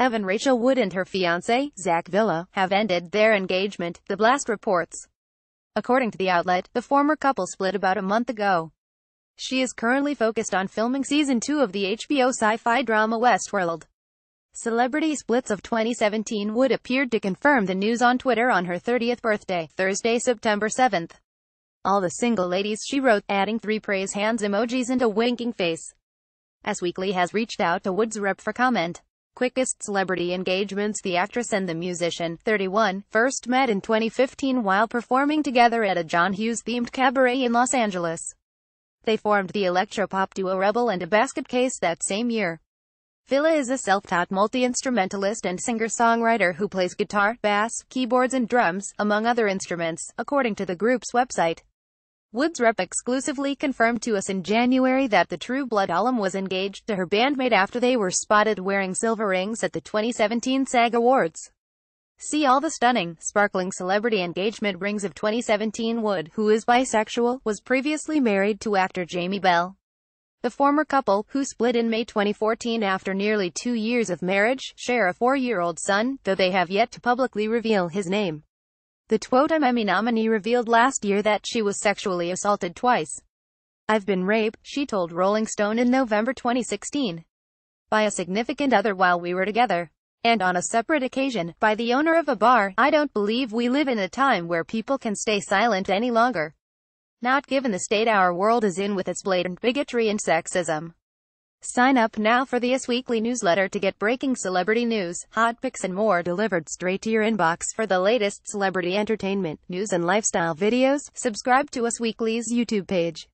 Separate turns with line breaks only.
Evan Rachel Wood and her fiancé, Zach Villa, have ended their engagement, The Blast reports. According to the outlet, the former couple split about a month ago. She is currently focused on filming season 2 of the HBO sci-fi drama Westworld. Celebrity splits of 2017 Wood appeared to confirm the news on Twitter on her 30th birthday, Thursday, September 7th. All the single ladies she wrote, adding three praise hands emojis and a winking face. Us Weekly has reached out to Wood's rep for comment. Quickest celebrity engagements The actress and the musician, 31, first met in 2015 while performing together at a John Hughes-themed cabaret in Los Angeles. They formed the electropop duo Rebel and a Basket Case that same year. Villa is a self-taught multi-instrumentalist and singer-songwriter who plays guitar, bass, keyboards and drums, among other instruments, according to the group's website. Woods rep exclusively confirmed to us in January that the True Blood alum was engaged to her bandmate after they were spotted wearing silver rings at the 2017 SAG Awards. See all the stunning, sparkling celebrity engagement rings of 2017 Wood, who is bisexual, was previously married to actor Jamie Bell. The former couple, who split in May 2014 after nearly two years of marriage, share a four-year-old son, though they have yet to publicly reveal his name. The Twotime Emmy nominee revealed last year that she was sexually assaulted twice. I've been raped, she told Rolling Stone in November 2016. By a significant other while we were together and on a separate occasion, by the owner of a bar. I don't believe we live in a time where people can stay silent any longer. Not given the state our world is in with its blatant bigotry and sexism. Sign up now for the Us Weekly newsletter to get breaking celebrity news, hot pics and more delivered straight to your inbox for the latest celebrity entertainment, news and lifestyle videos. Subscribe to Us Weekly's YouTube page.